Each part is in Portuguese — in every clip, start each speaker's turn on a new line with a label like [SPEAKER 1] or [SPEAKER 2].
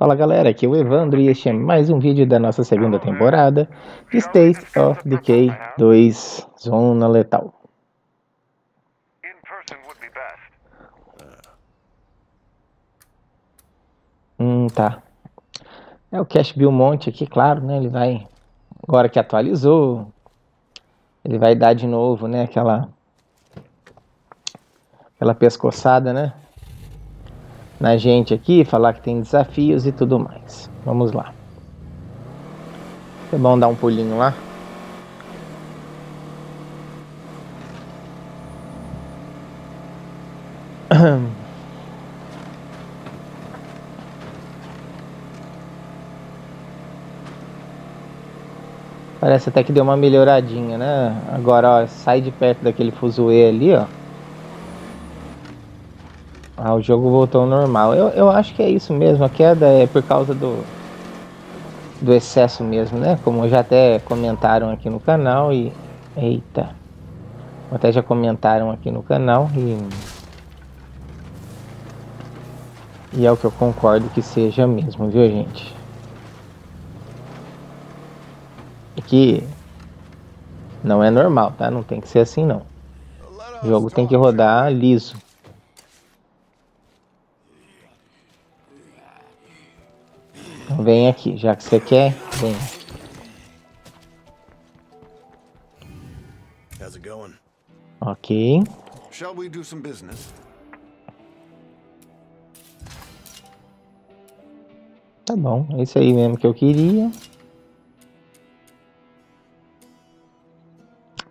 [SPEAKER 1] Fala galera, aqui é o Evandro e este é mais um vídeo da nossa segunda temporada de State of Decay 2 Zona Letal. Hum, tá. É o Cash Belmont aqui, claro, né? Ele vai, agora que atualizou, ele vai dar de novo, né? Aquela, aquela pescoçada, né? Na gente aqui, falar que tem desafios e tudo mais. Vamos lá. É bom dar um pulinho lá. Parece até que deu uma melhoradinha, né? Agora, ó, sai de perto daquele fuzuê ali, ó. Ah, o jogo voltou ao normal. Eu, eu acho que é isso mesmo. A queda é por causa do, do excesso mesmo, né? Como já até comentaram aqui no canal e. Eita! Até já comentaram aqui no canal e. E é o que eu concordo que seja mesmo, viu, gente? Que não é normal, tá? Não tem que ser assim, não. O jogo tem que rodar liso. Vem aqui, já que você quer, vem. How's it going? Ok. Shall we do some business? Tá bom, é isso aí mesmo que eu queria.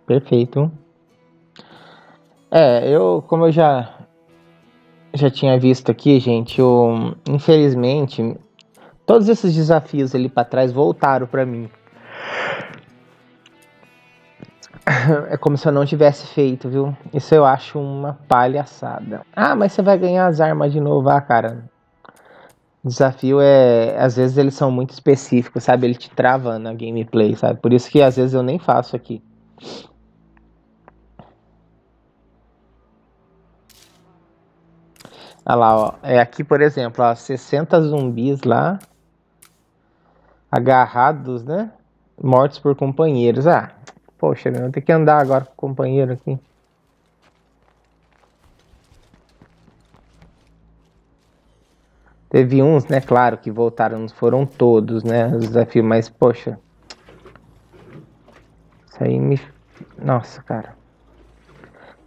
[SPEAKER 1] Perfeito. É, eu, como eu já já tinha visto aqui, gente, eu, infelizmente Todos esses desafios ali para trás voltaram para mim. É como se eu não tivesse feito, viu? Isso eu acho uma palhaçada. Ah, mas você vai ganhar as armas de novo, ah, cara. Desafio é. Às vezes eles são muito específicos, sabe? Ele te trava na gameplay, sabe? Por isso que às vezes eu nem faço aqui. Olha lá, ó. É aqui, por exemplo, ó, 60 zumbis lá agarrados, né? Mortos por companheiros. Ah, poxa, eu vou ter que andar agora com o companheiro aqui. Teve uns, né, claro, que voltaram, não foram todos, né, os desafios, mas, poxa. Isso aí me... Nossa, cara.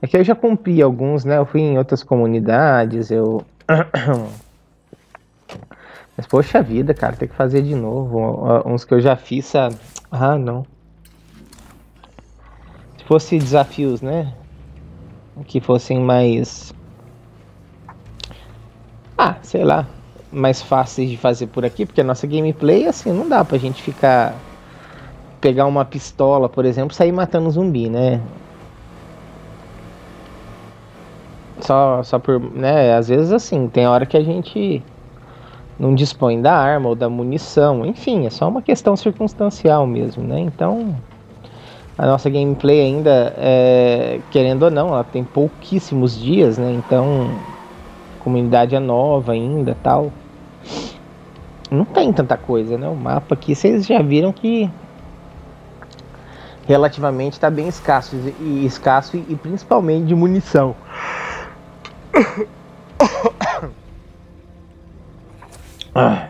[SPEAKER 1] É que eu já cumpri alguns, né, eu fui em outras comunidades, eu... Mas poxa vida, cara, tem que fazer de novo. Uns que eu já fiz, sabe? Ah, não. Se fosse desafios, né? Que fossem mais. Ah, sei lá. Mais fáceis de fazer por aqui, porque a nossa gameplay, assim, não dá pra gente ficar. Pegar uma pistola, por exemplo, sair matando zumbi, né? Só, só por. né? Às vezes, assim, tem hora que a gente não dispõe da arma ou da munição, enfim, é só uma questão circunstancial mesmo, né? Então, a nossa gameplay ainda, é, querendo ou não, ela tem pouquíssimos dias, né? Então, a comunidade é nova ainda, tal. Não tem tanta coisa, né? O mapa aqui, vocês já viram que relativamente está bem escasso e escasso e, e principalmente de munição. Ah.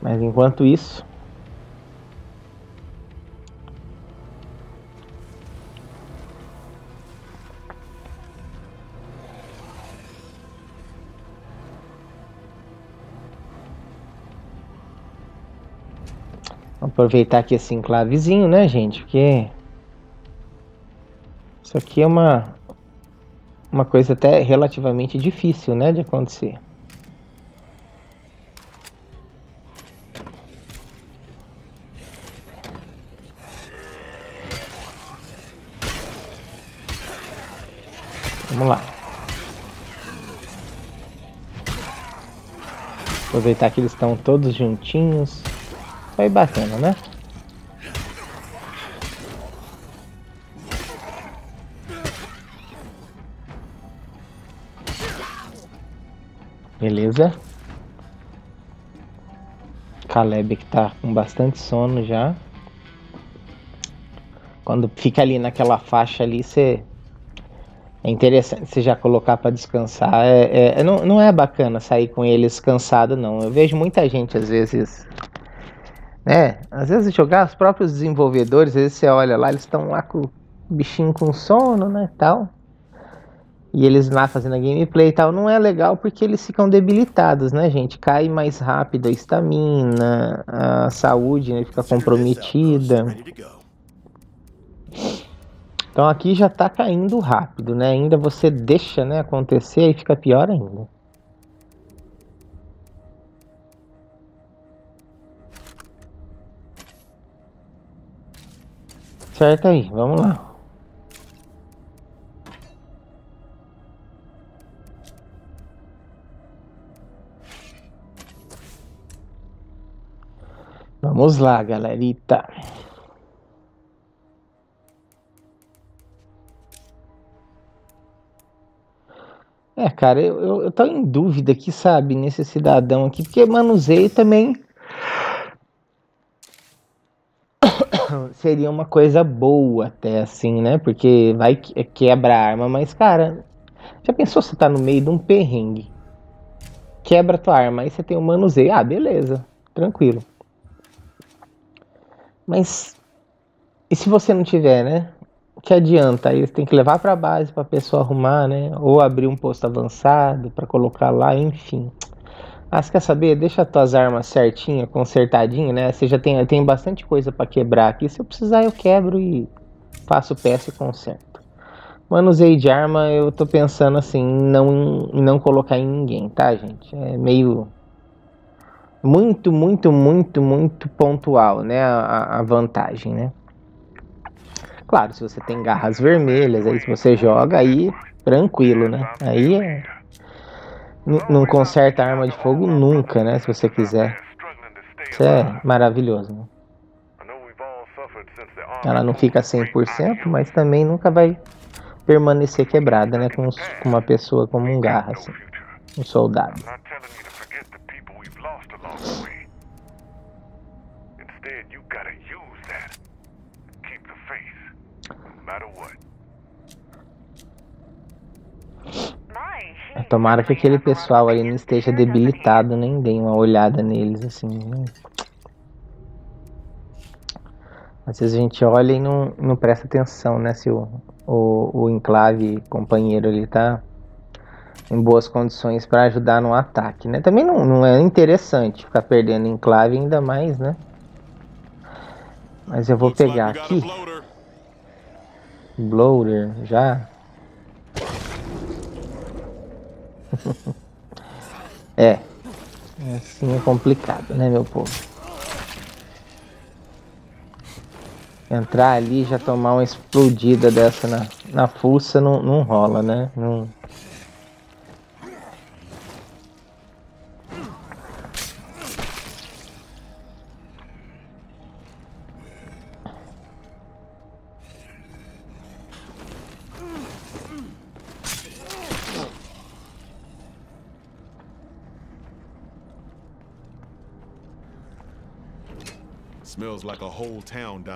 [SPEAKER 1] Mas enquanto isso. Vamos aproveitar aqui esse enclavezinho, né, gente? Porque isso aqui é uma uma coisa até relativamente difícil, né, de acontecer. Vamos lá. Aproveitar que eles estão todos juntinhos. Foi bacana, né? Beleza. Caleb que tá com bastante sono já. Quando fica ali naquela faixa ali, você. É interessante você já colocar para descansar. É, é, é, não, não é bacana sair com eles cansado, não. Eu vejo muita gente, às vezes. Né? Às vezes jogar os próprios desenvolvedores, às vezes você olha lá, eles estão lá com o bichinho com sono, né? Tal. E eles lá fazendo a gameplay e tal, não é legal porque eles ficam debilitados, né, gente? Cai mais rápido a estamina, a saúde né, fica comprometida. Então aqui já tá caindo rápido, né? Ainda você deixa né, acontecer e fica pior ainda. Certo aí, vamos lá. Vamos lá, galerita. É, cara, eu, eu, eu tô em dúvida aqui, sabe, nesse cidadão aqui, porque manuseio também seria uma coisa boa até, assim, né? Porque vai quebra a arma, mas, cara, já pensou se tá no meio de um perrengue? Quebra tua arma, aí você tem o manuseio. Ah, beleza, tranquilo. Mas e se você não tiver, né? Que adianta? Aí você tem que levar para base para a pessoa arrumar, né? Ou abrir um posto avançado para colocar lá, enfim. Ah, você quer saber? Deixa as tuas armas certinha, consertadinha, né? Você já tem, tem bastante coisa para quebrar aqui. Se eu precisar, eu quebro e faço peça e conserto. Manuseio de arma, eu tô pensando assim, não, não colocar em ninguém, tá, gente? É meio muito, muito, muito, muito pontual, né? A, a, vantagem, né? Claro, se você tem garras vermelhas, aí se você joga, aí tranquilo, né? Aí é... não conserta arma de fogo nunca, né? Se você quiser. Isso é maravilhoso, né? Ela não fica 100%, mas também nunca vai permanecer quebrada, né? Com, uma pessoa como um garra, assim. Um soldado. Tomara que aquele pessoal ali não esteja debilitado, nem dê uma olhada neles assim. Né? Às vezes a gente olha e não, não presta atenção, né? Se o, o, o enclave companheiro ali tá em boas condições para ajudar no ataque, né? Também não, não é interessante ficar perdendo enclave ainda mais, né? Mas eu vou pegar aqui. Bloater, já. é. Assim é complicado, né, meu povo? Entrar ali e já tomar uma explodida dessa na, na fuça não, não rola, né? Não...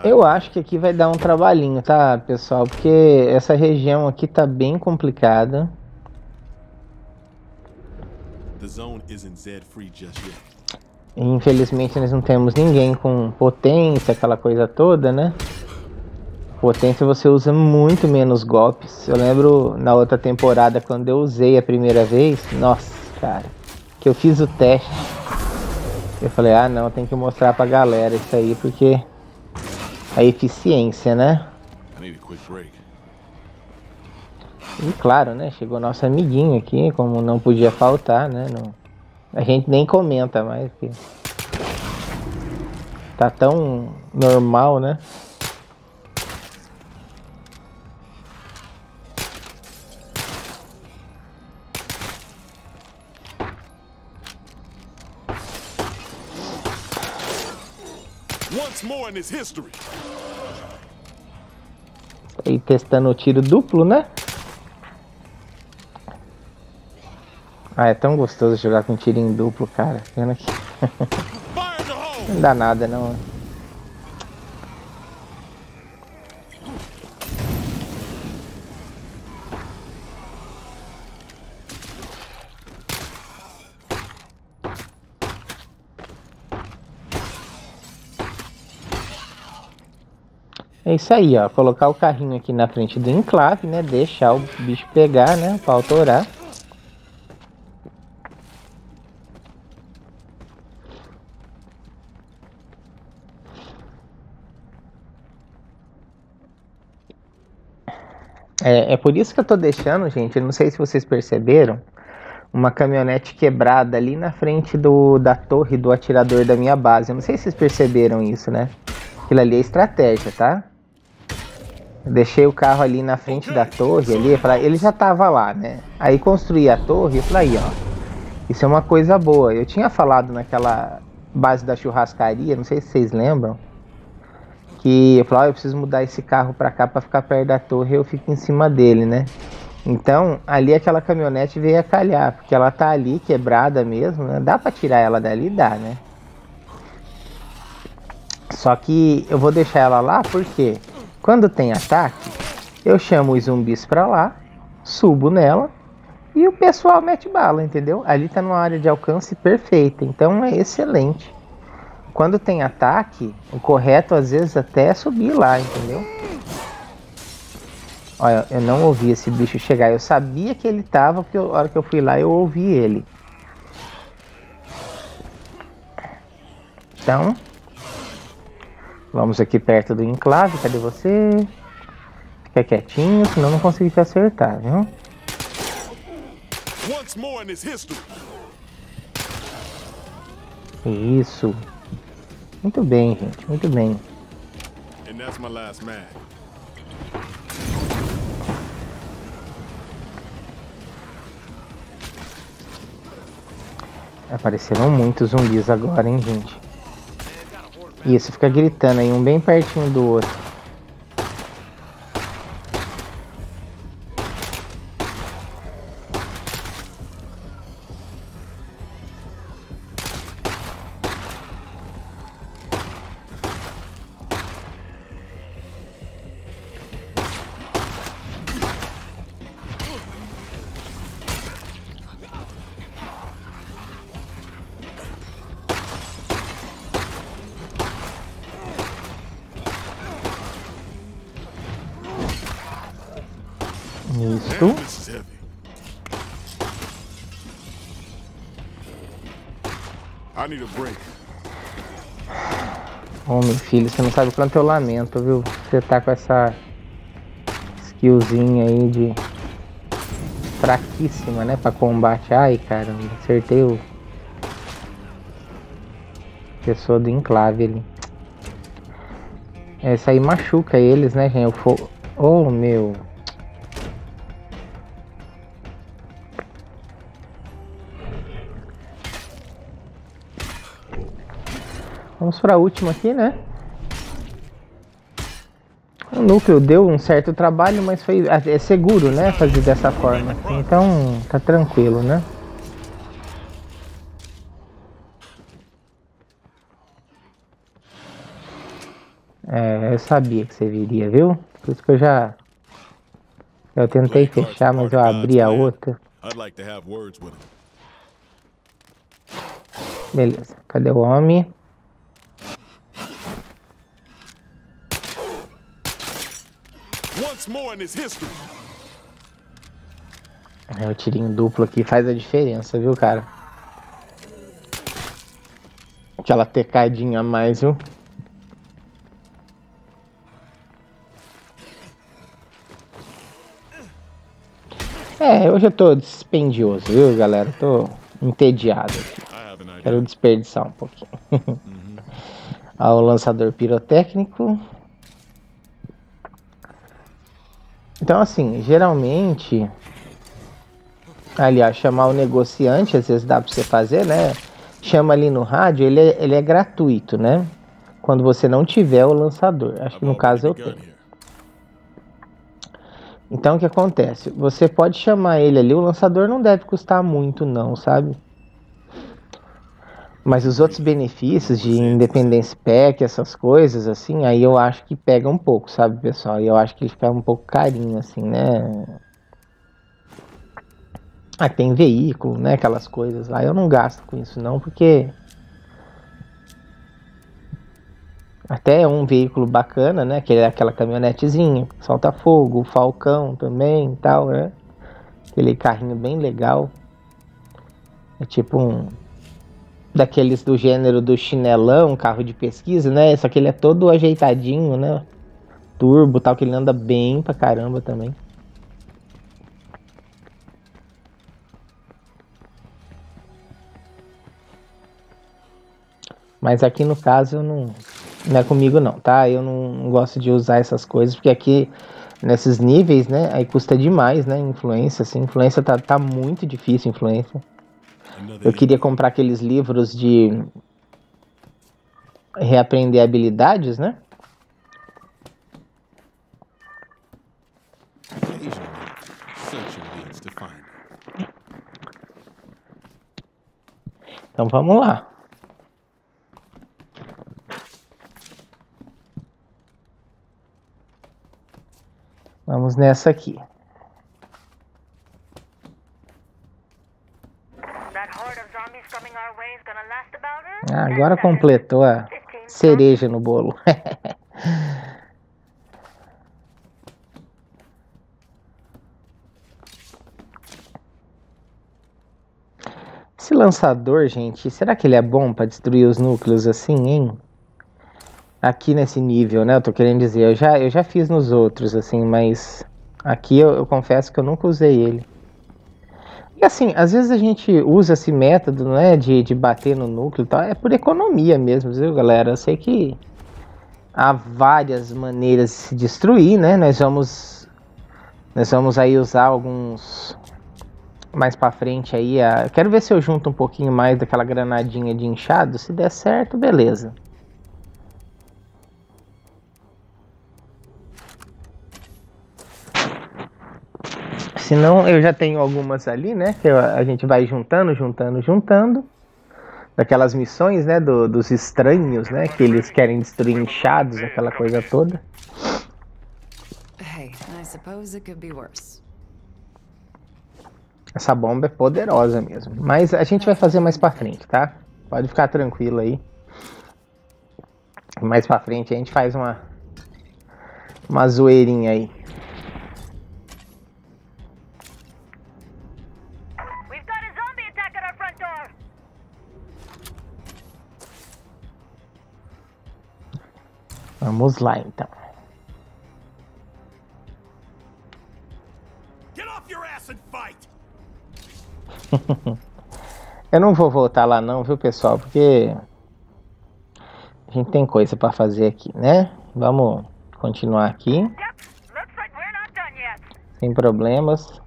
[SPEAKER 1] Eu acho que aqui vai dar um trabalhinho, tá, pessoal? Porque essa região aqui tá bem complicada. Infelizmente nós não temos ninguém com potência, aquela coisa toda, né? Potência você usa muito menos golpes. Eu lembro na outra temporada quando eu usei a primeira vez, nossa, cara, que eu fiz o teste eu falei, ah não, tem que mostrar pra galera isso aí, porque a eficiência, né? E claro, né? Chegou nosso amiguinho aqui, como não podia faltar, né? Não, a gente nem comenta mais, porque tá tão normal, né? Aí testando o tiro duplo, né? Ah, é tão gostoso jogar com tiro em duplo, cara. Pena que. Não dá nada não. É isso aí, ó. Colocar o carrinho aqui na frente do enclave, né? Deixar o bicho pegar, né? Pra autorar. É, é por isso que eu tô deixando, gente. Eu não sei se vocês perceberam. Uma caminhonete quebrada ali na frente do, da torre do atirador da minha base. Eu não sei se vocês perceberam isso, né? Aquilo ali é estratégia, tá? Deixei o carro ali na frente da torre ali, falei, ele já tava lá, né? Aí construí a torre e falei, aí, ó, isso é uma coisa boa. Eu tinha falado naquela base da churrascaria, não sei se vocês lembram, que eu falei, ó, eu preciso mudar esse carro pra cá pra ficar perto da torre eu fico em cima dele, né? Então, ali aquela caminhonete veio a calhar, porque ela tá ali quebrada mesmo, né? Dá pra tirar ela dali? Dá, né? Só que eu vou deixar ela lá porque quando tem ataque, eu chamo os zumbis pra lá, subo nela e o pessoal mete bala, entendeu? Ali tá numa área de alcance perfeita, então é excelente. Quando tem ataque, o correto às vezes até é subir lá, entendeu? Olha, eu não ouvi esse bicho chegar. Eu sabia que ele tava, porque a hora que eu fui lá eu ouvi ele. Então, Vamos aqui perto do enclave. Cadê você? Fica quietinho, senão não consigo te acertar, viu? Isso. Muito bem, gente. Muito bem. Apareceram muitos zumbis agora, hein, gente. Isso, fica gritando aí, um bem pertinho do outro. Filho, você não sabe o quanto eu lamento, viu? Você tá com essa skillzinha aí de fraquíssima, né? Pra combate. Ai, caramba, acertei o pessoa do enclave ali. Essa aí machuca eles, né, gente? Eu Oh, meu. Vamos para a última aqui, né? O núcleo deu um certo trabalho, mas foi é seguro, né? Fazer dessa forma. Então, tá tranquilo, né? É, eu sabia que você viria, viu? Por isso que eu já... Eu tentei fechar, mas eu abri a outra. Beleza, cadê o homem? É, o tirinho duplo aqui faz a diferença, viu, cara? Aquela tecadinha a mais, viu? É, hoje eu tô dispendioso, viu, galera? Tô entediado aqui. Quero desperdiçar um pouquinho. Uhum. o lançador pirotécnico. Então, assim, geralmente, aliás, chamar o negociante, às vezes dá para você fazer, né? Chama ali no rádio, ele é, ele é gratuito, né? Quando você não tiver o lançador. Acho que no caso eu tenho. Então, o que acontece? Você pode chamar ele ali, o lançador não deve custar muito não, sabe? Mas os outros benefícios de Independence Pack, essas coisas, assim, aí eu acho que pega um pouco, sabe, pessoal? E eu acho que fica um pouco carinho, assim, né? Ah, tem veículo, né? Aquelas coisas lá. Eu não gasto com isso, não, porque. Até é um veículo bacana, né? Que é aquela caminhonetezinha, solta fogo, o Falcão também e tal, né? Aquele carrinho bem legal. É tipo um daqueles do gênero do chinelão, carro de pesquisa, né? Só que ele é todo ajeitadinho, né? Turbo tal, que ele anda bem pra caramba também. Mas aqui no caso não, não é comigo não, tá? Eu não, gosto de usar essas coisas, porque aqui nesses níveis, né? Aí custa demais, né? Influência, assim. Influência tá, tá muito difícil, influência. Eu queria comprar aqueles livros de reaprender habilidades, né? Então vamos lá. Vamos nessa aqui. Ah, agora completou a cereja no bolo. Esse lançador, gente, será que ele é bom para destruir os núcleos assim, hein? Aqui nesse nível, né? Eu tô querendo dizer, eu já, eu já fiz nos outros, assim, mas aqui eu, eu confesso que eu nunca usei ele. E assim, às vezes a gente usa esse método, né, de, de bater no núcleo e tal, é por economia mesmo, viu, galera? Eu sei que há várias maneiras de se destruir, né? Nós vamos nós vamos aí usar alguns mais para frente aí, a... quero ver se eu junto um pouquinho mais daquela granadinha de inchado, se der certo, beleza. Senão eu já tenho algumas ali, né? Que a gente vai juntando, juntando, juntando. Daquelas missões, né? Do, dos estranhos, né? Que eles querem destruir inchados, aquela coisa toda. Essa bomba é poderosa mesmo. Mas a gente vai fazer mais pra frente, tá? Pode ficar tranquilo aí. Mais pra frente a gente faz uma, uma zoeirinha aí. Vamos lá então. Eu não vou voltar lá não, viu pessoal, porque a gente tem coisa para fazer aqui, né? Vamos continuar aqui. Sem problemas.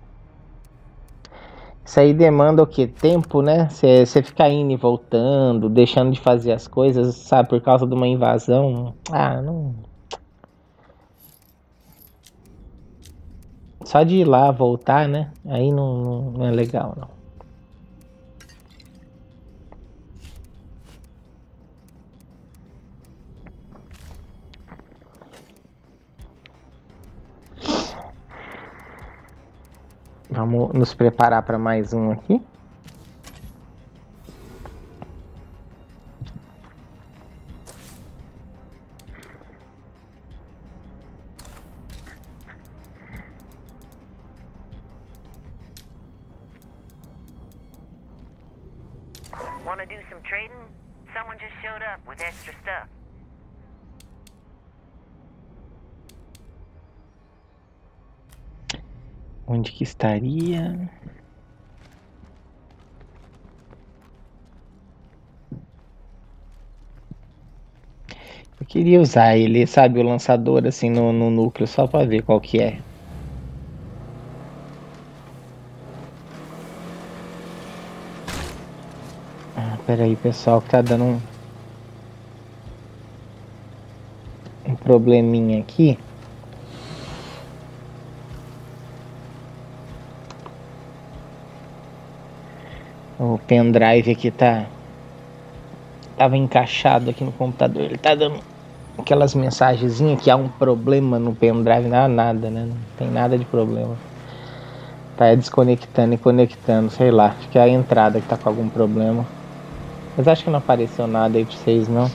[SPEAKER 1] Isso aí demanda o que? Tempo, né? Você ficar indo e voltando, deixando de fazer as coisas, sabe, por causa de uma invasão. Ah, não. Só de ir lá, voltar, né? Aí não, não, não é legal, não. Vamos nos preparar para mais um aqui. Eu queria usar ele, sabe, o lançador assim no, no núcleo, só para ver qual que é. Ah, pera aí, pessoal, que tá dando um, um probleminha aqui. O pendrive aqui tá tava encaixado aqui no computador. Ele tá dando aquelas mensagenzinhas que há um problema no pendrive, não há nada, né? Não tem nada de problema. Tá desconectando e conectando, sei lá. Acho que é a entrada que tá com algum problema. Mas acho que não apareceu nada aí pra vocês, não.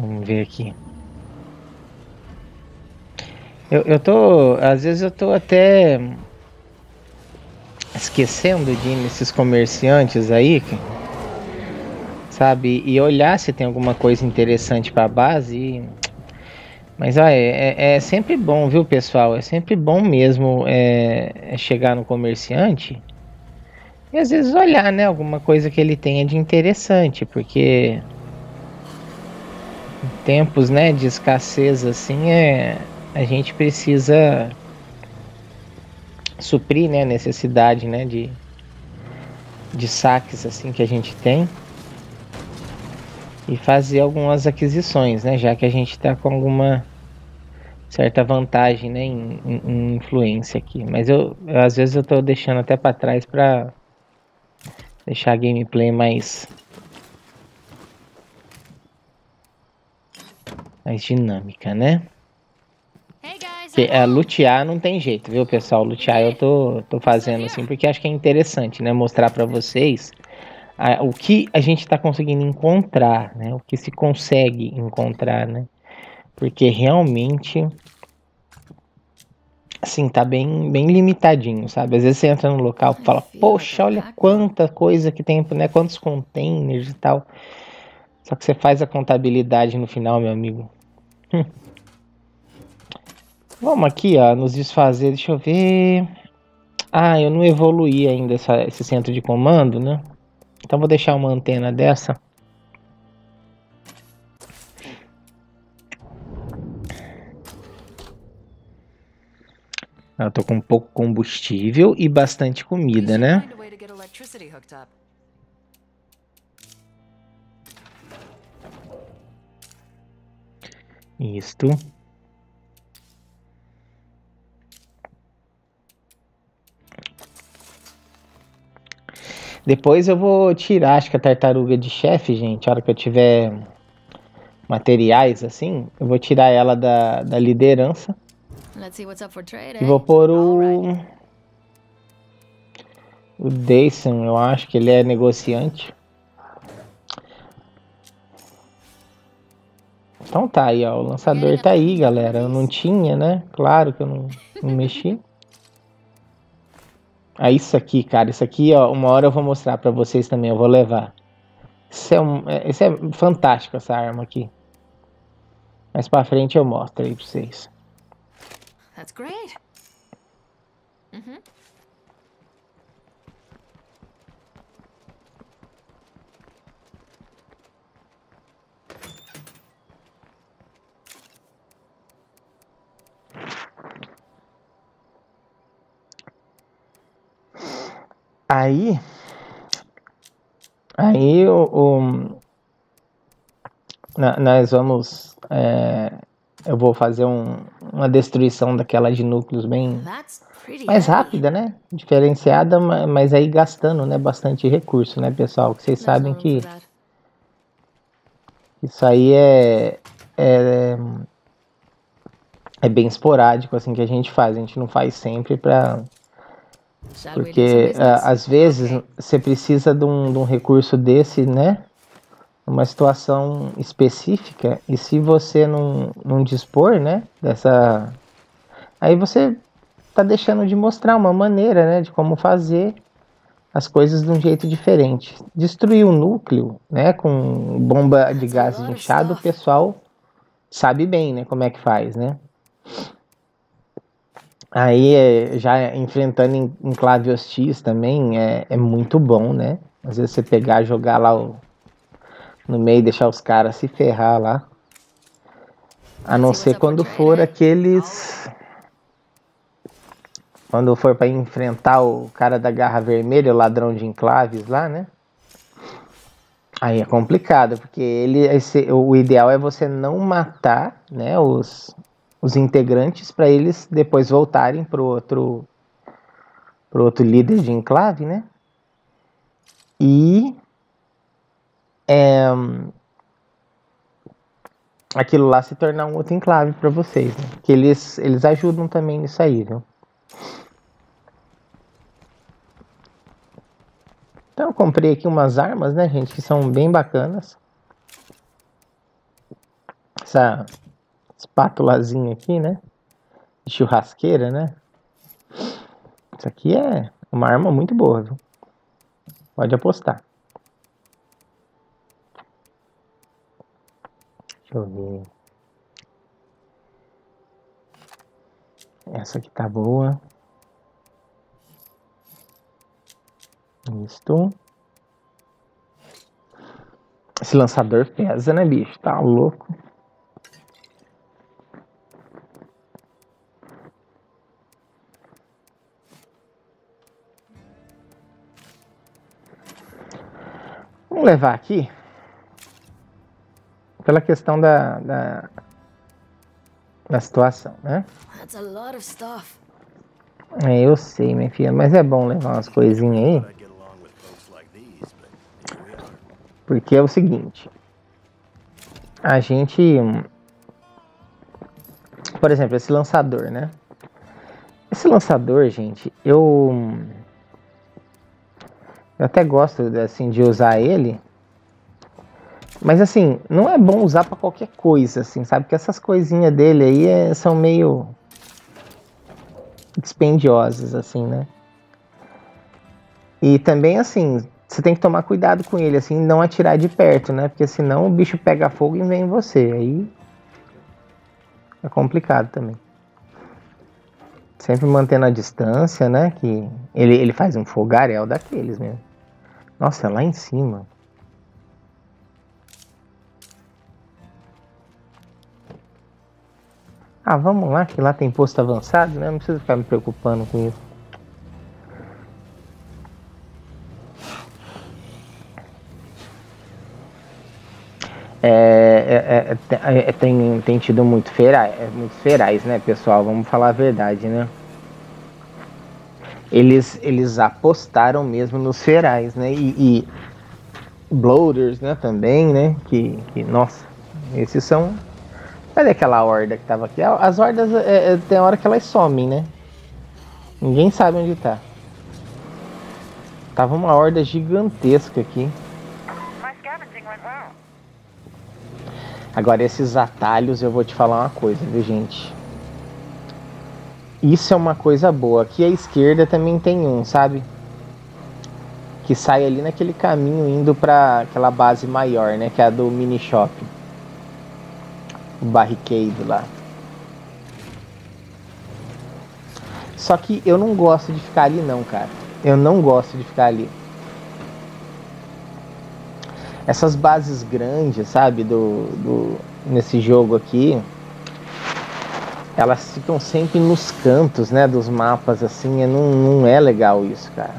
[SPEAKER 1] Vamos ver aqui. Eu, eu tô. Às vezes eu tô até esquecendo de ir nesses comerciantes aí, sabe? E olhar se tem alguma coisa interessante para a base. E... Mas ah, é, é, é, sempre bom, viu, pessoal? É sempre bom mesmo é, é, chegar no comerciante e às vezes olhar, né? Alguma coisa que ele tenha de interessante, porque tempos, né, de escassez assim, é a gente precisa suprir, né, a necessidade, né, de de saques assim que a gente tem e fazer algumas aquisições, né, já que a gente está com alguma certa vantagem, né, em, em, em influência aqui. Mas eu, eu, às vezes eu estou deixando até para trás para deixar a gameplay mais mais dinâmica, né? É, lutear não tem jeito, viu, pessoal? Lutear eu tô, tô fazendo assim porque acho que é interessante, né? Mostrar para vocês a, o que a gente tá conseguindo encontrar, né? O que se consegue encontrar, né? Porque realmente, assim, tá bem, bem limitadinho, sabe? Às vezes você entra no local e fala, poxa, olha quanta coisa que tem, né? Quantos containers e tal. Só que você faz a contabilidade no final, meu amigo. Vamos aqui, ó, nos desfazer. Deixa eu ver. Ah, eu não evoluí ainda essa, esse centro de comando, né? Então vou deixar uma antena dessa. Eu tô com um pouco combustível e bastante comida, né? Isto. Depois eu vou tirar, acho que a tartaruga de chefe, gente. A hora que eu tiver materiais assim, eu vou tirar ela da, da liderança. E vou eh? pôr o. O Dayson, eu acho que ele é negociante. Então tá aí, ó. O lançador tá aí, galera. Eu não tinha, né? Claro que eu não, não mexi. Ah, isso aqui, cara, isso aqui, ó, uma hora eu vou mostrar para vocês também, eu vou levar. Isso é, um, é, isso é fantástico, essa arma aqui. Mais pra frente eu mostro aí pra vocês. That's great. Mm -hmm. Aí, aí o, o nós vamos, é, eu vou fazer um, uma destruição daquela de núcleos bem mais rápida, né? Diferenciada, mas aí gastando, né? Bastante recurso, né, pessoal? Que vocês sabem que isso aí é, é é bem esporádico assim que a gente faz. A gente não faz sempre para porque uh, às vezes você precisa de um, de um recurso desse, né? Uma situação específica, e se você não, não dispor, né? Dessa. Aí você tá deixando de mostrar uma maneira, né? De como fazer as coisas de um jeito diferente. Destruir o núcleo, né? Com bomba de gás de inchado, o pessoal sabe bem, né? Como é que faz, né? Aí, é, já enfrentando enclave hostis também, é, é muito bom, né? Às vezes você pegar, jogar lá o, no meio e deixar os caras se ferrar lá. A não ser quando for aqueles. Quando for para enfrentar o cara da garra vermelha, o ladrão de enclaves lá, né? Aí é complicado, porque ele, esse, o ideal é você não matar né, os, os integrantes para eles depois voltarem pro outro pro outro líder de enclave, né? E é, aquilo lá se tornar um outro enclave para vocês, né? Que eles eles ajudam também nisso aí, viu? Então eu comprei aqui umas armas, né, gente, que são bem bacanas. Essa espátulazinha aqui, né? De churrasqueira, né? Isso aqui é uma arma muito boa, viu? Pode apostar. Deixa eu ver. Essa aqui tá boa. Isto. Esse lançador pesa, né, bicho? Tá louco. Levar aqui pela questão da, da, da situação, né? That's a lot of stuff. É, eu sei, minha filha, mas é bom levar umas coisinhas aí. Porque é o seguinte, a gente, por exemplo, esse lançador, né? Esse lançador, gente, eu, eu até gosto assim de usar ele, mas assim, não é bom usar para qualquer coisa, assim, sabe? Porque essas coisinhas dele aí é, são meio dispendiosas, assim, né? E também, assim, você tem que tomar cuidado com ele, assim, não atirar de perto, né? Porque senão o bicho pega fogo e vem em você. Aí é complicado também. Sempre mantendo a distância, né? Que ele, ele faz um fogaréu daqueles mesmo. Nossa, é lá em cima. Ah, vamos lá, que lá tem posto avançado, né? Não precisa ficar me preocupando com isso. É, é, é, é, tem, tem tido muito ferais, é, muito ferais, né, pessoal? Vamos falar a verdade, né? Eles, eles apostaram mesmo nos ferais, né? E, e bloaters, né, também, né? Que, que, nossa, esses são... Cadê aquela horda que tava aqui? As hordas, é, é, tem hora que elas somem, né? Ninguém sabe onde tá. Tava uma horda gigantesca aqui. Agora, esses atalhos, eu vou te falar uma coisa, viu, gente? Isso é uma coisa boa. Aqui à esquerda também tem um, sabe? Que sai ali naquele caminho indo para aquela base maior, né? Que é a do mini shopping. O barricade lá. Só que eu não gosto de ficar ali não, cara. Eu não gosto de ficar ali essas bases grandes, sabe, do, do nesse jogo aqui, elas ficam sempre nos cantos, né, dos mapas, assim, não, não é legal isso, cara.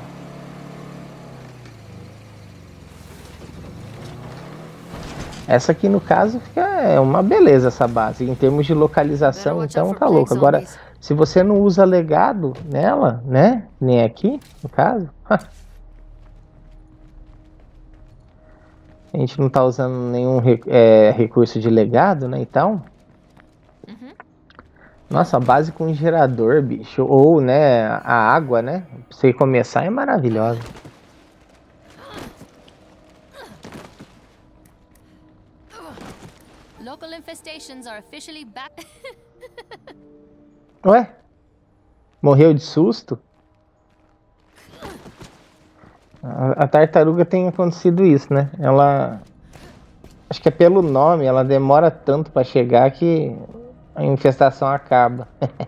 [SPEAKER 1] Essa aqui, no caso, fica é uma beleza essa base. Em termos de localização, então tá louco. Agora, se você não usa legado nela, né? Nem aqui, no caso. a gente não está usando nenhum é, recurso de legado, né? Então. Nossa, a base com gerador, bicho. Ou, né, a água, né? Pra você começar é maravilhosa. Local infestations are officially back. Ué? Morreu de susto? A, a, tartaruga tem acontecido isso, né? Ela. Acho que é pelo nome, ela demora tanto para chegar que a infestação acaba.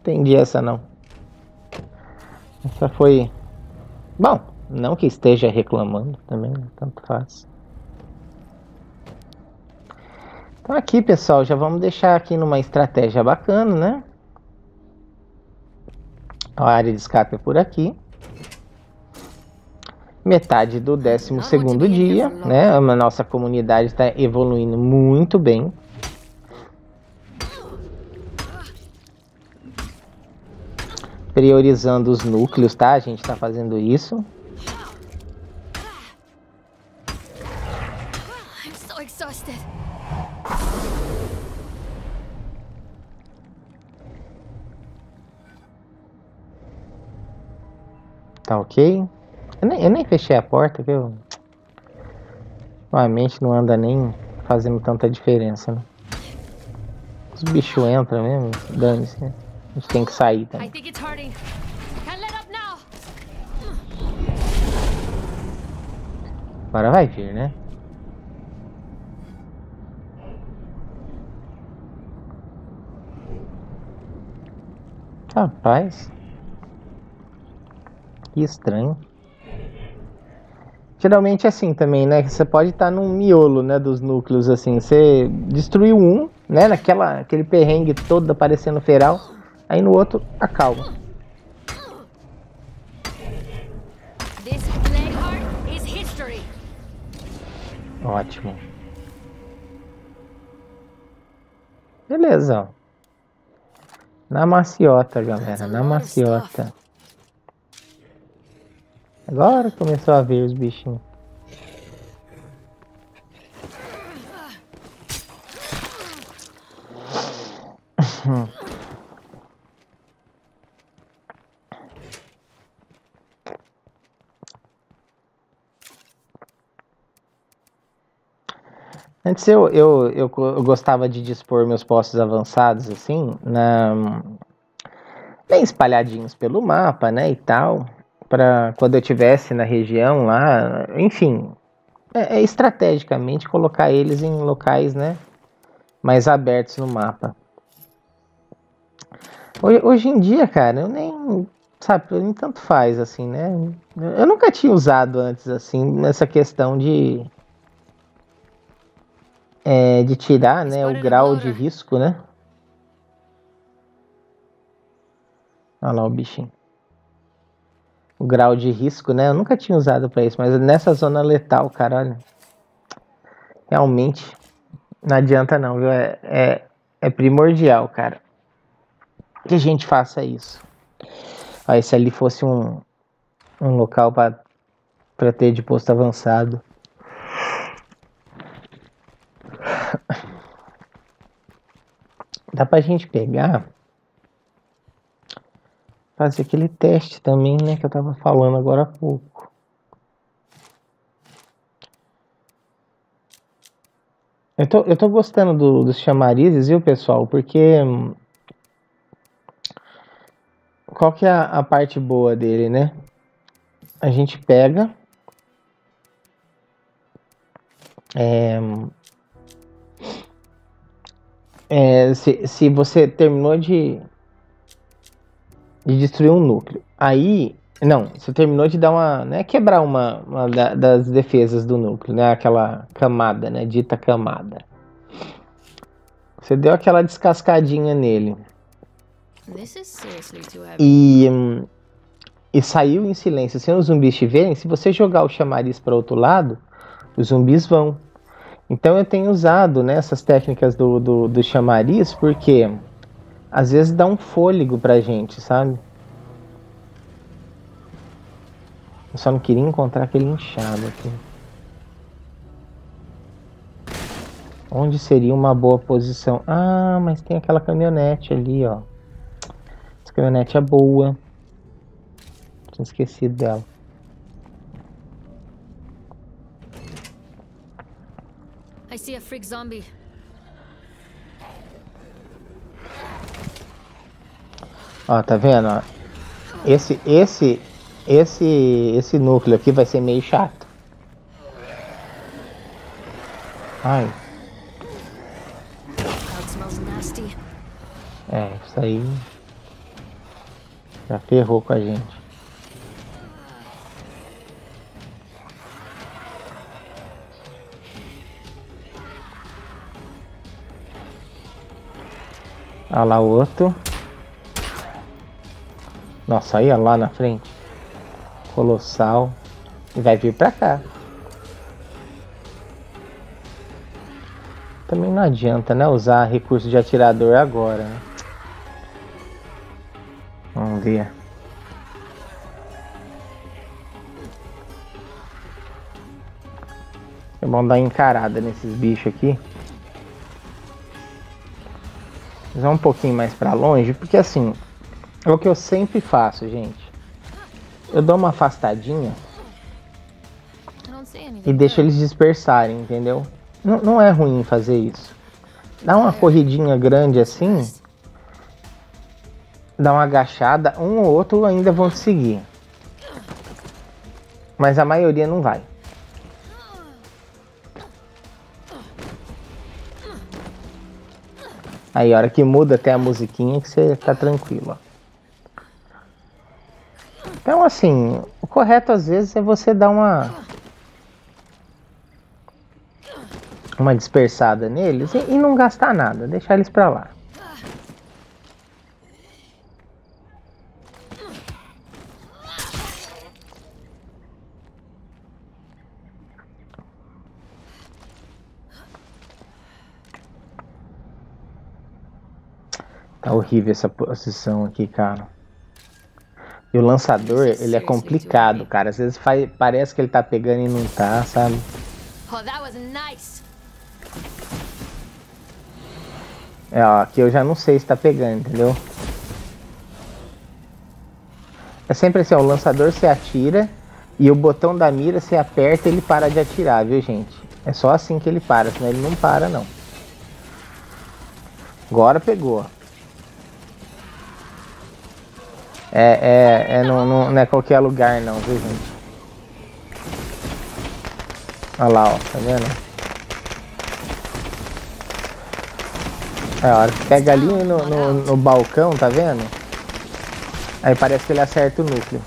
[SPEAKER 1] Entendi essa não. Essa foi. Bom, não que esteja reclamando também, tanto faz. Então aqui, pessoal, já vamos deixar aqui numa estratégia bacana, né? A área de escape é por aqui. Metade do 12 segundo dia, né? A nossa comunidade está evoluindo muito bem. Priorizando os núcleos, tá? A gente está fazendo isso. Tá ok? Eu nem, eu nem fechei a porta, viu? A mente não anda nem fazendo tanta diferença, né? Os bichos entram mesmo, dane-se, né? A gente tem que sair também. Agora vai vir, né? Rapaz. Que estranho. Geralmente é assim também, né? Você pode estar tá num miolo, né, dos núcleos assim. Você destruiu um, né, naquela aquele perrengue todo aparecendo feral, aí no outro acalma. Ótimo. Beleza. Na maciota, galera. Na maciota. Agora começou a ver os bichinhos. Antes eu, eu, eu, eu, gostava de dispor meus postos avançados assim, na, bem espalhadinhos pelo mapa, né, e tal para quando eu tivesse na região lá, enfim, é, é, estrategicamente colocar eles em locais, né, mais abertos no mapa. Hoje, hoje em dia, cara, eu nem, sabe, nem tanto faz assim, né? Eu nunca tinha usado antes assim nessa questão de é, de tirar, né, o grau de risco, né? Olha lá o bichinho o grau de risco, né? Eu nunca tinha usado para isso, mas nessa zona letal, cara, olha, realmente não adianta não, viu? É, é, é primordial, cara, que a gente faça isso. Aí se ali fosse um, um local para ter de posto avançado. Dá pra gente pegar fazer aquele teste também, né, que eu tava falando agora há pouco. Eu tô, eu tô gostando do, dos chamarizes, viu, pessoal? Porque. Hum, qual que é a, a parte boa dele, né? A gente pega. É, é, se, se você terminou de, de destruir um núcleo. Aí, não, você terminou de dar uma, né, quebrar uma, uma das defesas do núcleo, né, aquela camada, né, dita camada. Você deu aquela descascadinha nele. E, e saiu em silêncio. Se os zumbis estiverem, se você jogar o chamariz para outro lado, os zumbis vão. Então eu tenho usado né, essas técnicas do, do, do chamariz porque às vezes dá um fôlego pra gente, sabe? Eu só não queria encontrar aquele inchado aqui. Onde seria uma boa posição? Ah, mas tem aquela caminhonete ali, ó. Essa caminhonete é boa. Tinha esquecido dela. I see a freak zombie. Ó, tá vendo? Esse, esse, esse, esse núcleo aqui vai ser meio chato. Ai. É, isso aí já ferrou com a gente. Olha lá o outro. Nossa, aí lá na frente. Colossal. E vai vir pra cá. Também não adianta, né? Usar recurso de atirador agora. Né? Vamos ver. É bom dar encarada nesses bichos aqui. Vamos um pouquinho mais pra longe, porque assim, é o que eu sempre faço, gente. Eu dou uma afastadinha e deixo eles dispersarem, entendeu? Não, não é ruim fazer isso. Dá uma corridinha grande assim, dá uma agachada, um ou outro ainda vão te seguir. Mas a maioria não vai. Aí, a hora que muda até a musiquinha que você tá tranquilo. Então, assim, o correto às vezes é você dar uma uma dispersada neles e, e não gastar nada, deixar eles pra lá. Tá horrível essa posição aqui, cara. E o lançador, ele é complicado, cara. Às vezes faz, parece que ele tá pegando e não tá, sabe? Oh, é, ó, aqui eu já não sei se tá pegando, entendeu? É sempre assim, ó, o lançador se atira e o botão da mira se aperta ele para de atirar, viu, gente? É só assim que ele para, senão ele não para, não. Agora pegou, É, é, é não, não, não é qualquer lugar não, viu gente? Olha lá, ó, tá vendo? É, a hora que pega ali no, no, no balcão, tá vendo? Aí parece que ele acerta o núcleo.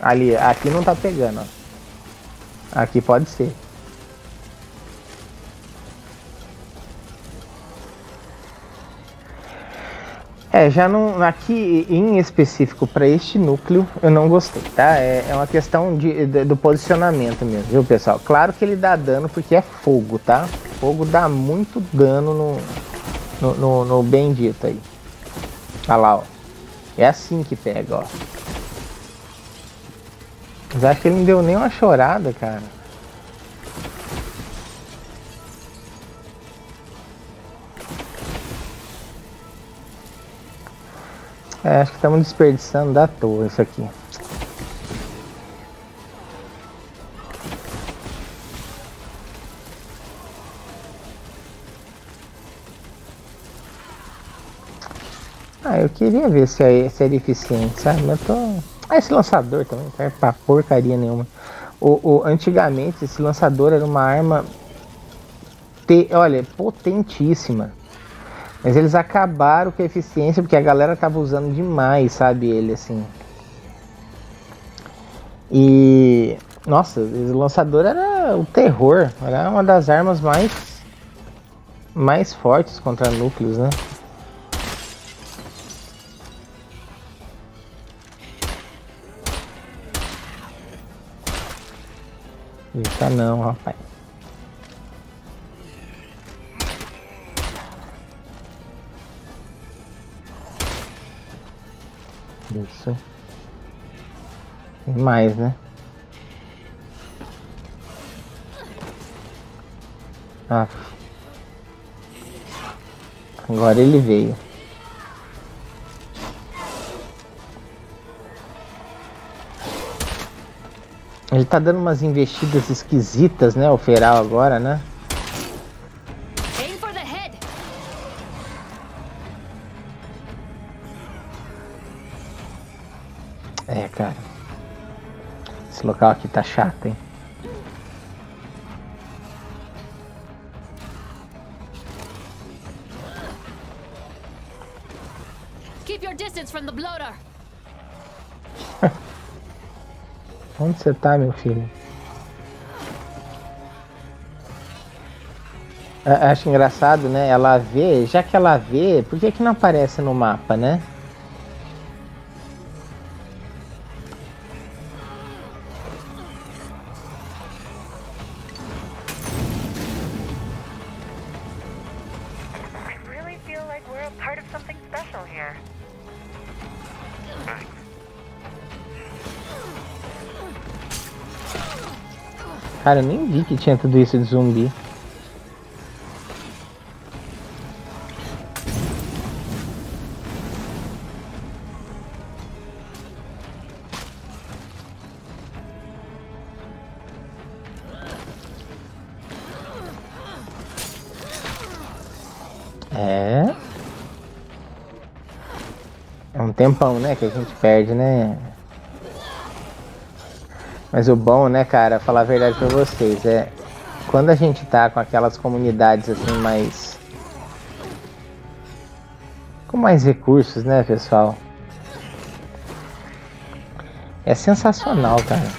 [SPEAKER 1] Ali, aqui não tá pegando, ó. Aqui pode ser. É, já não. Aqui em específico para este núcleo eu não gostei, tá? É, é uma questão de, de, do posicionamento mesmo, viu, pessoal? Claro que ele dá dano porque é fogo, tá? Fogo dá muito dano no, no, no, no bendito aí. Olha lá, ó. É assim que pega, ó. Mas acho que ele não deu nem uma chorada, cara. É, acho que estamos desperdiçando da toa isso aqui. Ah, eu queria ver se é, se era eficiente, sabe? Mas tô... Ah, esse lançador também, não serve pra porcaria nenhuma. O, o, antigamente, esse lançador era uma arma, te, olha, potentíssima. Mas eles acabaram com a eficiência porque a galera tava usando demais, sabe, ele assim. E nossa, o lançador era o terror, era uma das armas mais mais fortes contra núcleos, né? Eita não, rapaz. Mais, né? Ah. Agora ele veio. Ele tá dando umas investidas esquisitas, né? O feral agora, né? Esse local aqui tá chato, hein? Keep your distance from the bloater. Onde você tá, meu filho? Acho engraçado, né? Ela vê, já que ela vê, por que que não aparece no mapa, né? Cara, eu nem vi que tinha tudo isso de zumbi. É. É um tempão, né, que a gente perde, né? Mas o bom, né, cara, falar a verdade pra vocês, é quando a gente tá com aquelas comunidades assim mais. com mais recursos, né, pessoal? É sensacional, cara.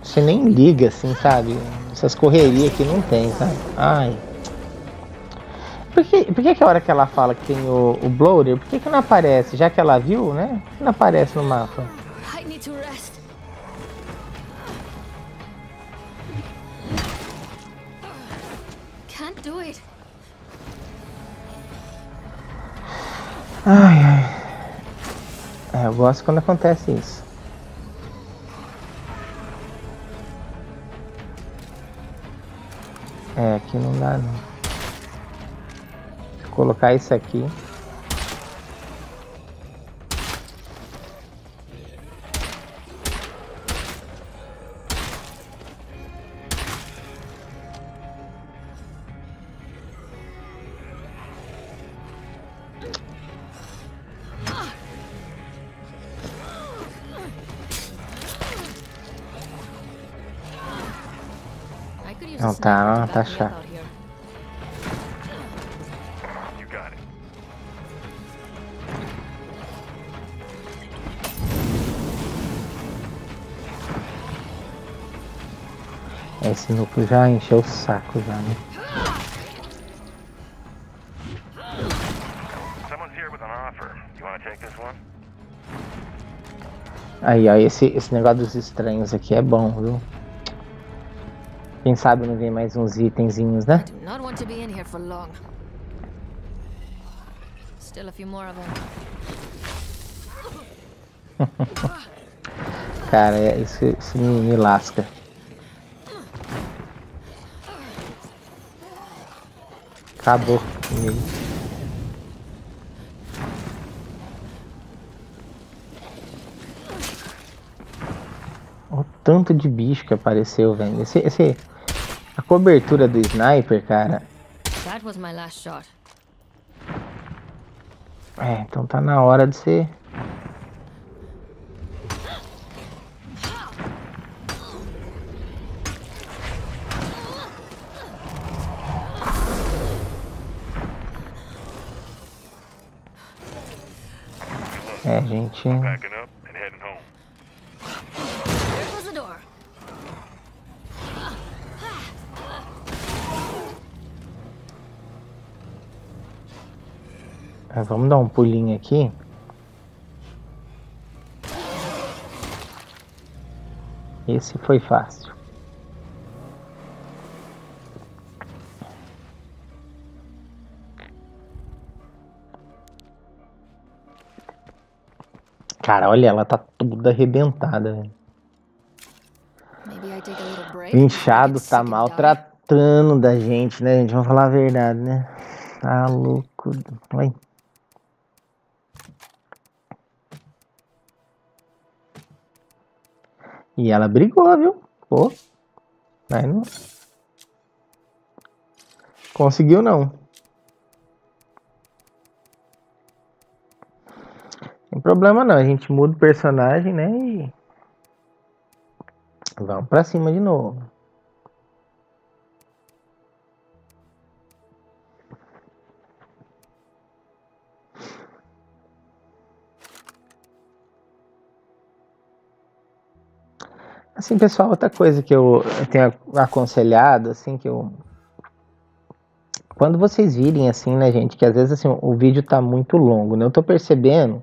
[SPEAKER 1] Você nem liga, assim, sabe? Essas correrias que não tem, sabe? Ai. Por que, por que, que a hora que ela fala que tem o, o bloater, por que, que não aparece? Já que ela viu, né? Por que não aparece no mapa? Eu gosto quando acontece isso. É, aqui não dá não. Vou colocar isso aqui. Tá, tá chato. Esse núcleo já encheu o saco já, né? Aí, ó, esse, esse negócio dos estranhos aqui é bom, viu? Quem sabe não vem mais uns itenzinhos, né?
[SPEAKER 2] Do not want to be in here for long. Still a few more of them.
[SPEAKER 1] Cara, é- isso, isso me, me lasca. Acabou comigo. O tanto de bicho que apareceu, velho. Esse, esse, a cobertura do sniper, cara.
[SPEAKER 2] That was my last shot.
[SPEAKER 1] É, então tá na hora de ser. É, gente. É, Vamos dar um pulinho aqui. Esse foi fácil. Cara, olha, ela tá toda arrebentada, velho. Inchado tá maltratando da gente, né, gente? Vamos falar a verdade, né? Tá louco. Oi. E ela brigou, viu? Pô. Mas não. Conseguiu não. Tem problema não, a gente muda o personagem, né? E. Vamos pra cima de novo. Assim, pessoal, outra coisa que eu, tenho aconselhado, assim, que eu. Quando vocês virem, assim, né, gente, que às vezes assim, o vídeo tá muito longo, né? Eu tô percebendo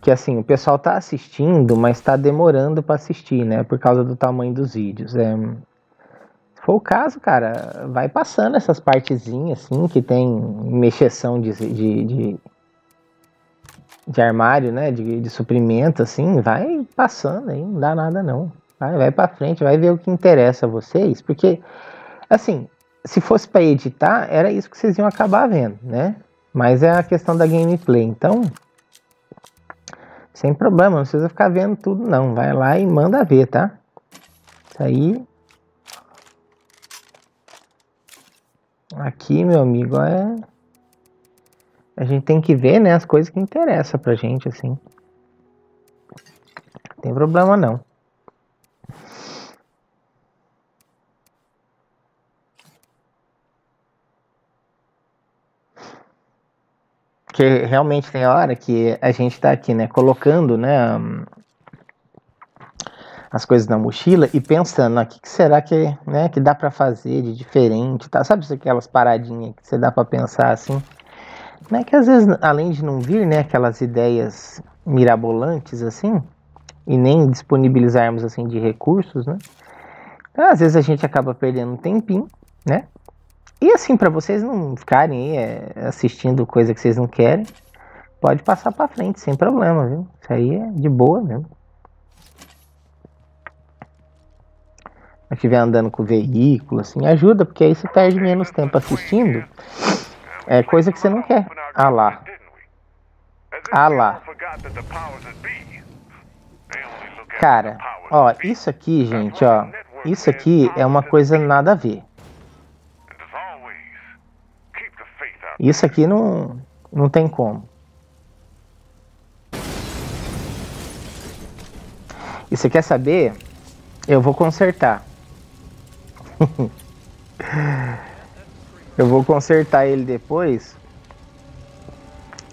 [SPEAKER 1] que assim, o pessoal tá assistindo, mas tá demorando para assistir, né? Por causa do tamanho dos vídeos. É, se for o caso, cara, vai passando essas partezinhas assim, que tem mexeção de, de, de, de armário, né? De, de suprimento, assim, vai passando aí, não dá nada não. Vai, vai pra frente, vai ver o que interessa a vocês, porque, assim, se fosse para editar, era isso que vocês iam acabar vendo, né? Mas é a questão da gameplay, então sem problema, não precisa ficar vendo tudo não, vai lá e manda ver, tá? Isso aí aqui, meu amigo, é a gente tem que ver, né, as coisas que interessam pra gente assim. Não tem problema não. Porque realmente tem hora que a gente tá aqui, né, colocando, né, as coisas na mochila e pensando, o que, que, será que, né, que dá para fazer de diferente, tá? Sabe aquelas paradinhas que você dá para pensar assim? Né, que às vezes, além de não vir, né, aquelas ideias mirabolantes assim, e nem disponibilizarmos assim de recursos, né? Então, às vezes a gente acaba perdendo um tempinho, né? E assim, para vocês não ficarem aí, é, assistindo coisa que vocês não querem, pode passar para frente, sem problema, viu? Isso aí é de boa mesmo. Se estiver andando com o veículo, assim, ajuda, porque aí você perde menos tempo assistindo. É coisa que você não quer. Ah lá. Ah lá. Cara, ó, isso aqui, gente, ó. Isso aqui é uma coisa nada a ver. Isso aqui não, não tem como. E você quer saber? Eu vou consertar. eu vou consertar ele depois.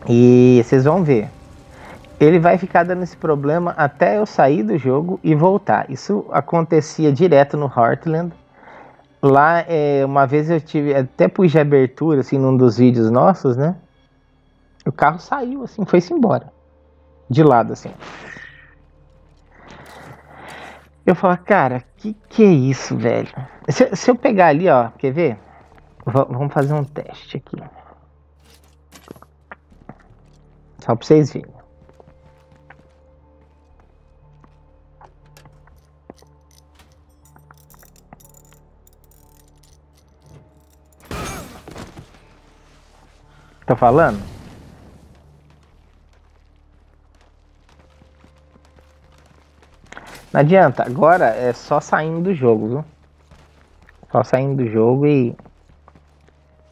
[SPEAKER 1] E vocês vão ver. Ele vai ficar dando esse problema até eu sair do jogo e voltar. Isso acontecia direto no Heartland. Lá, é, uma vez eu tive, até pus de abertura, assim, num dos vídeos nossos, né? O carro saiu, assim, foi-se embora. De lado, assim. Eu falo, cara, que que é isso, velho? Se, se eu pegar ali, ó, quer ver? V vamos fazer um teste aqui. Só pra vocês verem. Tô falando? Não adianta, agora é só saindo do jogo, viu? Só saindo do jogo e.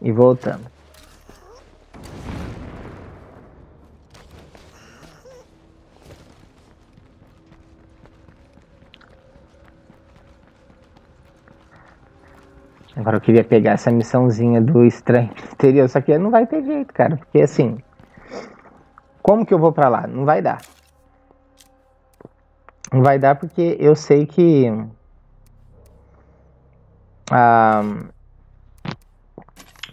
[SPEAKER 1] E voltando. Agora eu queria pegar essa missãozinha do estranho exterior, só que não vai ter jeito, cara, porque assim, como que eu vou para lá? Não vai dar. Não vai dar porque eu sei que ah,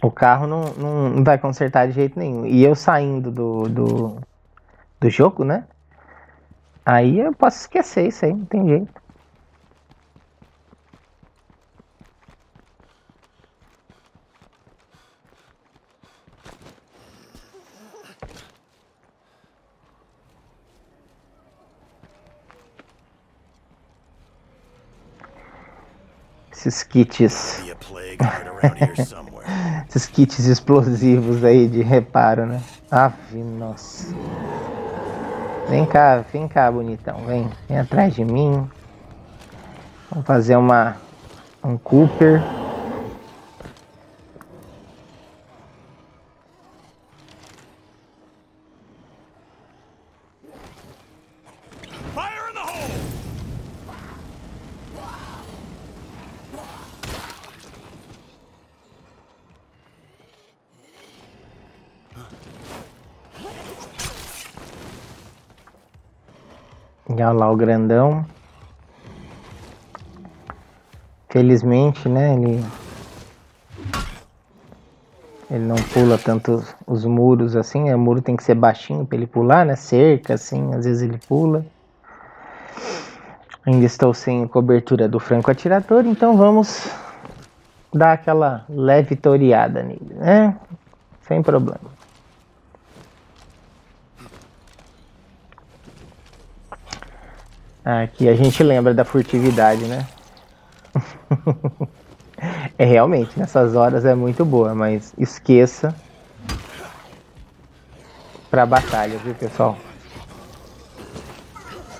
[SPEAKER 1] o carro não, não, não, vai consertar de jeito nenhum. E eu saindo do, do, do jogo, né? Aí eu posso esquecer isso aí, não tem jeito. Esses kits. esses kits explosivos aí de reparo, né? Ave, nossa. Vem cá, vem cá, bonitão. Vem, vem atrás de mim. Vamos fazer uma um Cooper. O grandão. Felizmente, né, ele ele não pula tanto os muros assim, né? o muro tem que ser baixinho para ele pular, né? Cerca assim, às vezes ele pula. Ainda estou sem cobertura do franco atirador, então vamos dar aquela leve toreada nele, né? Sem problema. Aqui a gente lembra da furtividade, né? é realmente, nessas horas é muito boa, mas esqueça pra batalha, viu pessoal?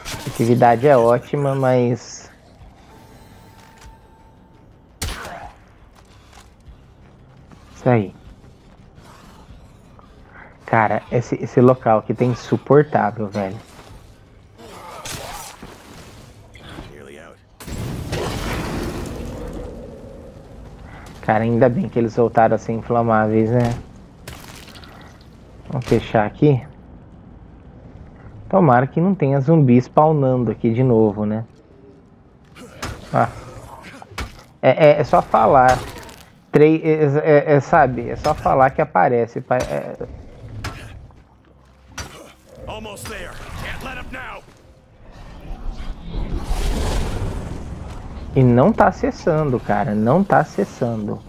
[SPEAKER 1] Furtividade é ótima, mas Isso aí. Cara, esse, esse local aqui tá insuportável, velho. Cara, ainda bem que eles voltaram a ser inflamáveis, né? Vamos fechar aqui. Tomara que não tenha zumbi spawnando aqui de novo, né? Ah. É, é, é só falar. Três, é, é- é, sabe? É só falar que aparece. pa- é-
[SPEAKER 3] Almost there.
[SPEAKER 1] E não tá acessando, cara. Não tá acessando.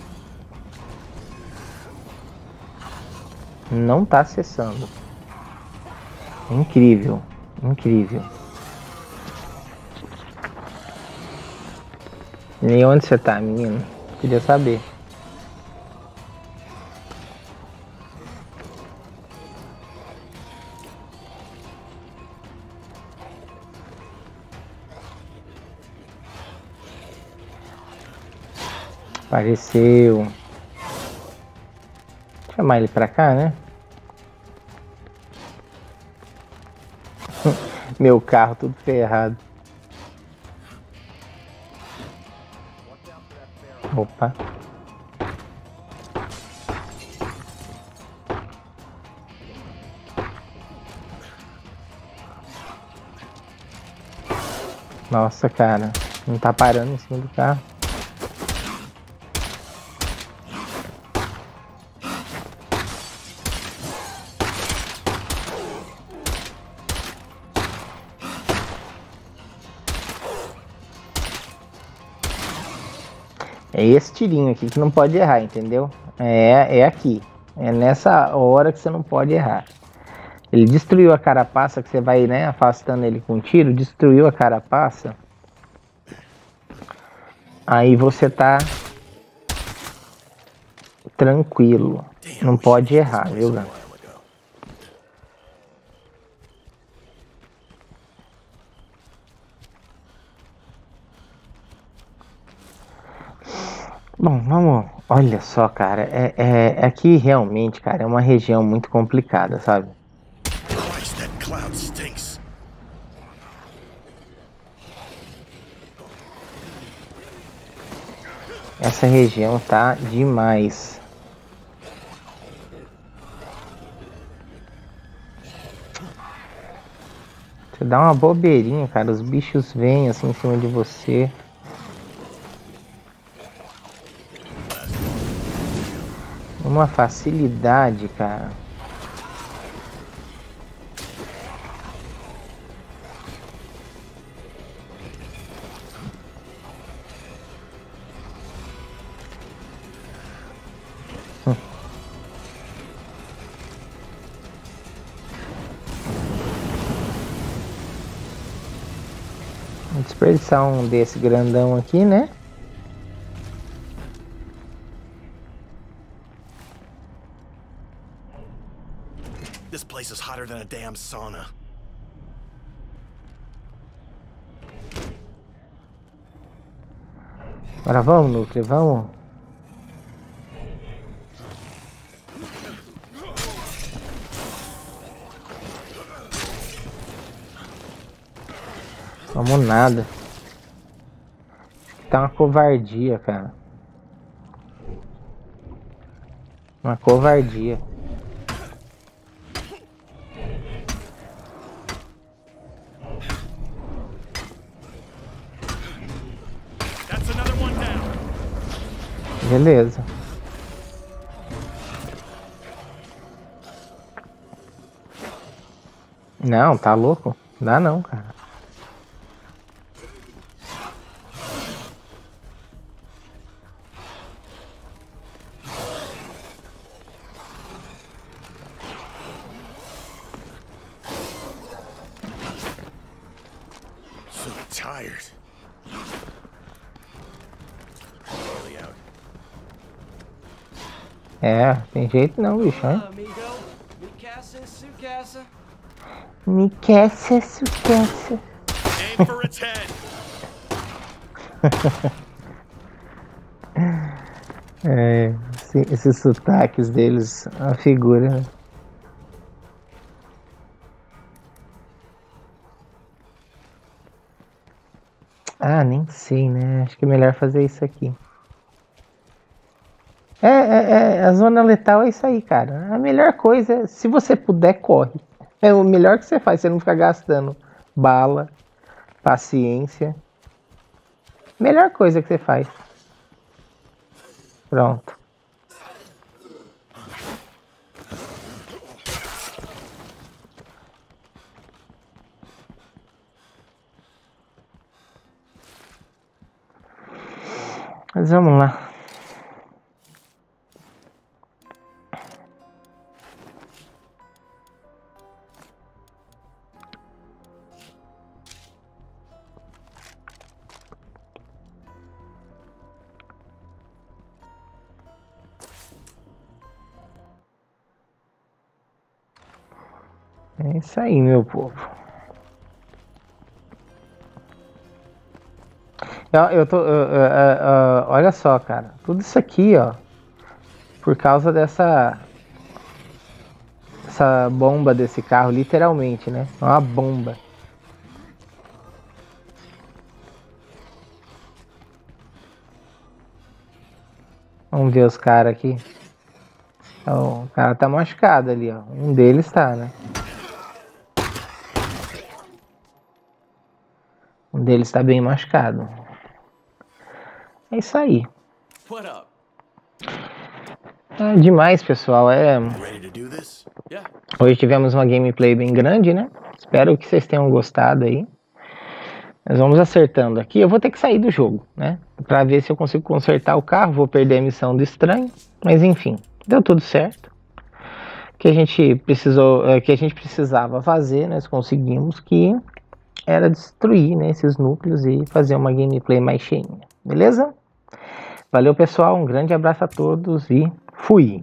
[SPEAKER 1] Não tá acessando. Incrível. Incrível. E onde você tá, menino? Queria saber. Apareceu. Chamar ele pra cá, né? Meu carro tudo ferrado. Opa. Nossa, cara. Não tá parando em cima do carro. É esse tirinho aqui que não pode errar, entendeu? É, é aqui. É nessa hora que você não pode errar. Ele destruiu a carapaça, que você vai né, afastando ele com tiro, destruiu a carapaça. Aí você tá tranquilo. Não pode errar, viu, galera? Bom, vamos. Olha só, cara. É, é, aqui realmente, cara, é uma região muito complicada, sabe? Essa região tá demais. Você dá uma bobeirinha, cara. Os bichos vêm assim em cima de você. Uma facilidade, cara. Desperdiçar um desse grandão aqui, né?
[SPEAKER 3] A damn sauna.
[SPEAKER 1] Agora vamos, núcleo, vamos. Vamos nada. Tá uma covardia, cara. Uma covardia. Beleza. Não, tá louco? Dá não, cara. Jeito não, bicho, hein?
[SPEAKER 4] Me caça, sucaça.
[SPEAKER 1] Me quece, suquece.
[SPEAKER 3] Aim for its head.
[SPEAKER 1] É, esse- esses sotaques deles, a figura, né? Ah, nem sei, né? Acho que é melhor fazer isso aqui. É, é, a zona letal é isso aí, cara. A melhor coisa se você puder, corre. É o melhor que você faz, você não fica gastando bala, paciência. Melhor coisa que você faz. Pronto. Mas vamos lá. Isso aí, meu povo. Eu, eu tô. eu- eu- eu- olha só, cara. Tudo isso aqui, ó. Por causa dessa. Essa bomba desse carro, literalmente, né? É uma bomba. Vamos ver os caras aqui. O cara tá machucado ali, ó. Um deles tá, né? Um deles tá bem machucado. É isso aí. É demais, pessoal. É, hoje tivemos uma gameplay bem grande, né? Espero que vocês tenham gostado aí. Nós vamos acertando aqui. Eu vou ter que sair do jogo, né? Pra ver se eu consigo consertar o carro. Vou perder a missão do estranho. Mas enfim, deu tudo certo. O que a gente precisou, é, que a gente precisava fazer, nós conseguimos que era destruir né, esses núcleos e fazer uma gameplay mais cheinha. Beleza? Valeu, pessoal. Um grande abraço a todos e fui!